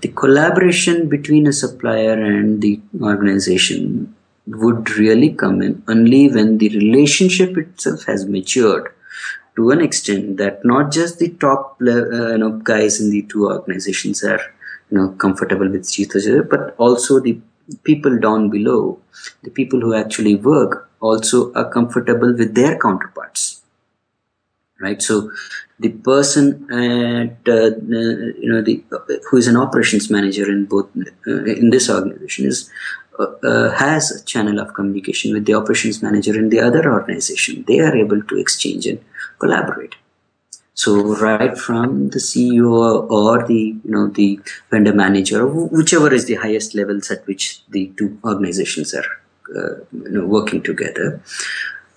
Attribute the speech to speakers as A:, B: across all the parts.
A: the collaboration between a supplier and the organization would really come in only when the relationship itself has matured to an extent that not just the top uh, you know, guys in the two organizations are you know comfortable with each other, but also the people down below, the people who actually work, also are comfortable with their counterparts. Right. So the person at uh, you know the who is an operations manager in both uh, in this organization is uh, uh, has a channel of communication with the operations manager in the other organization. They are able to exchange and collaborate. So right from the CEO or the you know the vendor manager, whichever is the highest levels at which the two organizations are uh, you know, working together,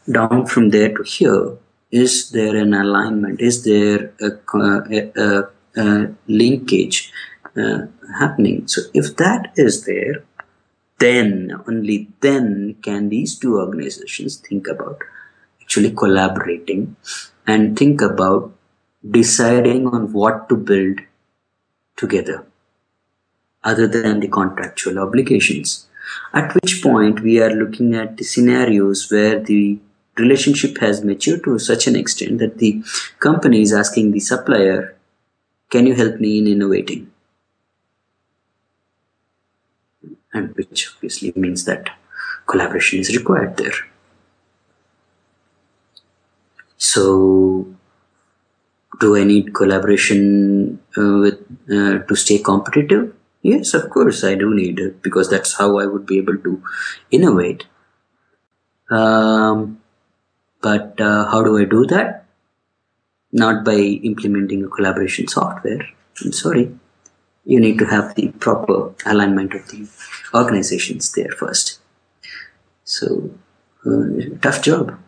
A: down from there to here, is there an alignment? Is there a, a, a, a linkage uh, happening? So if that is there, then only then can these two organizations think about actually collaborating and think about deciding on what to build together other than the contractual obligations. At which point we are looking at the scenarios where the relationship has matured to such an extent that the company is asking the supplier, Can you help me in innovating? And which obviously means that collaboration is required there. So do I need collaboration uh, with uh, to stay competitive? Yes, of course I do need it because that's how I would be able to innovate. Um, but uh, how do I do that? Not by implementing a collaboration software. I'm sorry. You need to have the proper alignment of the organizations there first. So, uh, tough job.